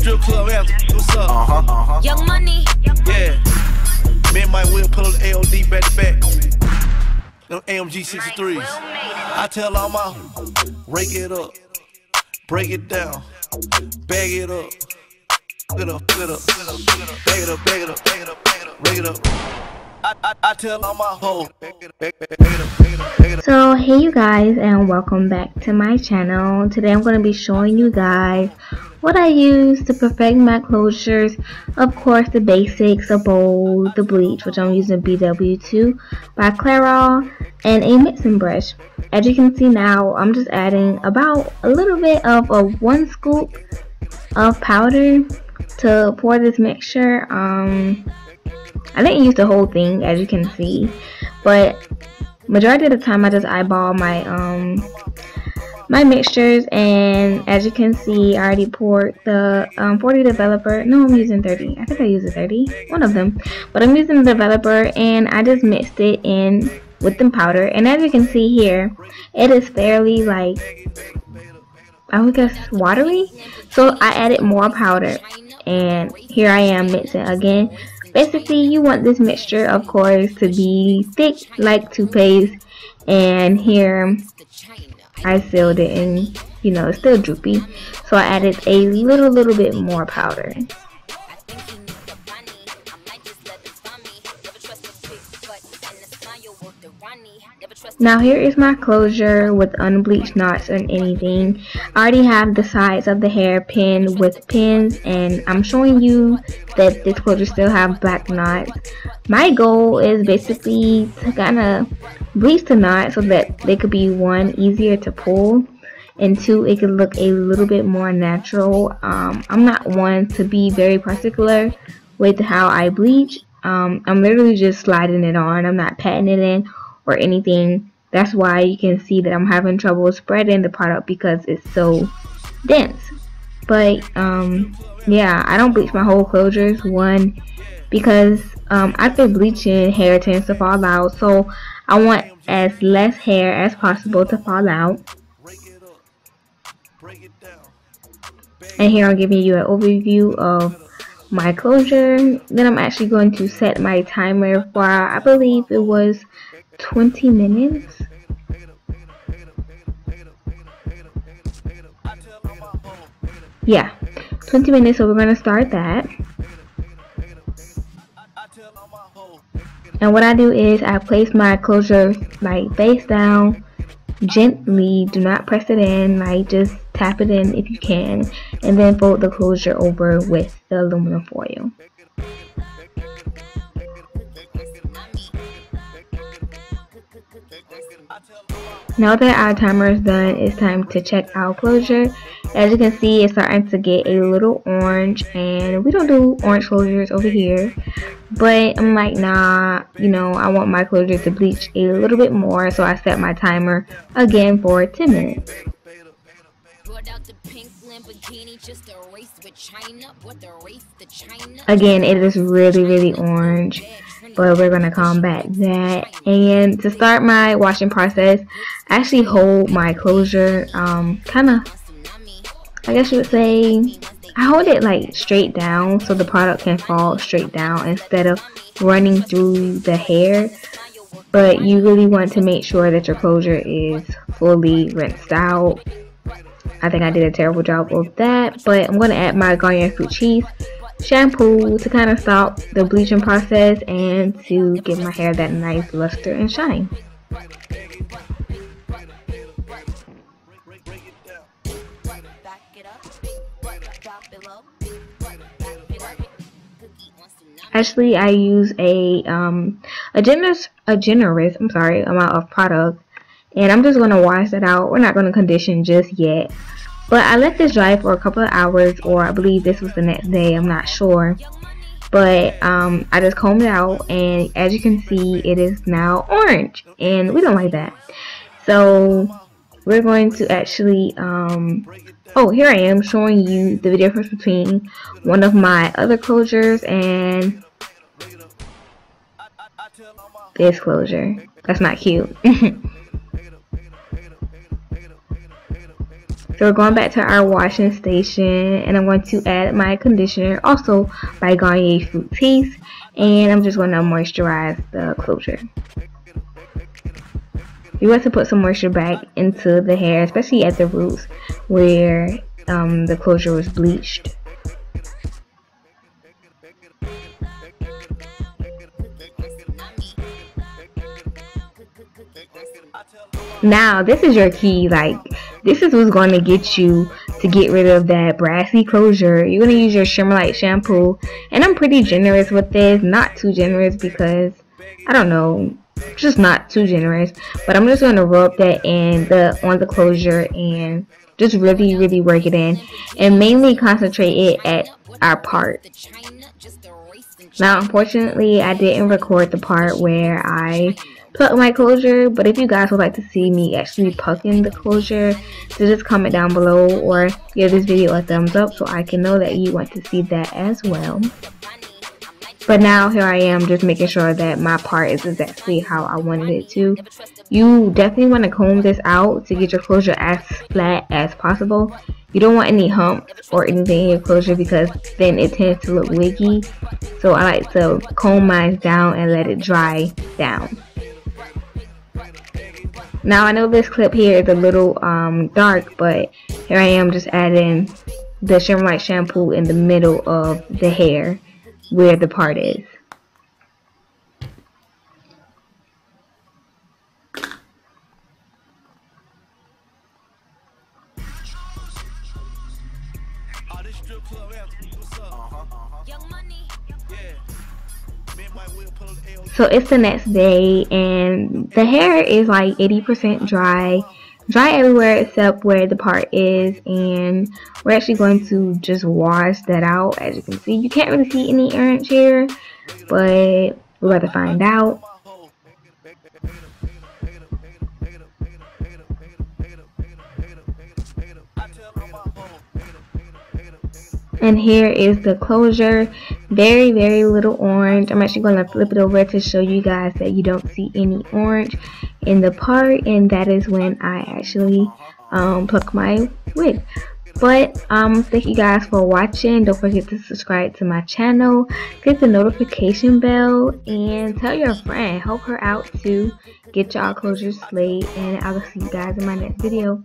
strip club after. What's up? Uh huh. Uh huh. Young money. Yeah. Me and Mike Will pull up the AOD back to back. Them AMG 63s. I tell all my rake it up, break it down, bag it up, get up, get up, bag it up, bag it up, bag it up, bag it up, bag it up, bag it up, bag it up. So hey you guys and welcome back to my channel. Today I'm going to be showing you guys what I use to perfect my closures. Of course the basics, a bowl, the bleach which I'm using BW2 by Clairol and a mixing brush. As you can see now I'm just adding about a little bit of a one scoop of powder to pour this mixture. Um, I didn't use the whole thing as you can see but majority of the time I just eyeball my um my mixtures and as you can see I already poured the um, 40 developer no I'm using 30 I think I use a 30 one of them. But I'm using the developer and I just mixed it in with the powder. And as you can see here it is fairly like I would guess watery. So I added more powder. And here I am mixing again basically you want this mixture of course to be thick like toothpaste and here I sealed it and you know it's still droopy. So I added a little little bit more powder Now here is my closure with unbleached knots and anything. I already have the sides of the hair pinned with pins and I'm showing you that this closure still have black knots. My goal is basically to kind of bleach the knot so that they could be one easier to pull and two it could look a little bit more natural. Um, I'm not one to be very particular with how I bleach. Um, I'm literally just sliding it on. I'm not patting it in or anything that's why you can see that I'm having trouble spreading the product because it's so dense. But um, yeah, I don't bleach my whole closures. One, because um, after bleaching, hair tends to fall out. So I want as less hair as possible to fall out. And here I'm giving you an overview of my closure. Then I'm actually going to set my timer for, I believe it was 20 minutes. Yeah, 20 minutes, so we're going to start that. And what I do is I place my closure like face down, gently, do not press it in, like just tap it in if you can, and then fold the closure over with the aluminum foil. Now that our timer is done, it's time to check our closure. As you can see, it's starting to get a little orange, and we don't do orange closures over here. But I'm like, nah, you know, I want my closure to bleach a little bit more, so I set my timer again for 10 minutes. Again, it is really, really orange but we're going to combat that. And to start my washing process, I actually hold my closure um, kind of, I guess you would say, I hold it like straight down so the product can fall straight down instead of running through the hair. But you really want to make sure that your closure is fully rinsed out. I think I did a terrible job of that, but I'm going to add my Garnier Fructis shampoo to kind of stop the bleaching process and to give my hair that nice luster and shine. Actually, I use a um a generous a generous I'm sorry amount of product, and I'm just gonna wash that out. We're not gonna condition just yet. But I let this dry for a couple of hours, or I believe this was the next day, I'm not sure. But um, I just combed it out, and as you can see, it is now orange, and we don't like that. So we're going to actually, um, oh, here I am showing you the difference between one of my other closures and this closure. That's not cute. So we're going back to our washing station and I'm going to add my conditioner also by Garnier Fructis and I'm just going to moisturize the closure. You want to put some moisture back into the hair, especially at the roots where um, the closure was bleached. Now, this is your key. Like, this is what's going to get you to get rid of that brassy closure. You're going to use your Shimmerlite shampoo. And I'm pretty generous with this. Not too generous because, I don't know, just not too generous. But I'm just going to rub that in the on the closure and just really, really work it in. And mainly concentrate it at our part. Now, unfortunately, I didn't record the part where I pluck my closure but if you guys would like to see me actually pucking the closure so just comment down below or give this video a thumbs up so I can know that you want to see that as well but now here I am just making sure that my part is exactly how I wanted it to. You definitely want to comb this out to get your closure as flat as possible. You don't want any humps or anything in your closure because then it tends to look wiggy so I like to comb mine down and let it dry down. Now I know this clip here is a little um, dark, but here I am just adding the Shimmerlite shampoo in the middle of the hair where the part is. So it's the next day and the hair is like 80% dry. Dry everywhere except where the part is and we're actually going to just wash that out as you can see. You can't really see any orange here but we're about to find out. and here is the closure very very little orange i'm actually going to flip it over to show you guys that you don't see any orange in the part and that is when i actually um, pluck my wig. But um thank you guys for watching. Don't forget to subscribe to my channel click the notification bell and tell your friend. Help her out to get y'all closures slayed and i'll see you guys in my next video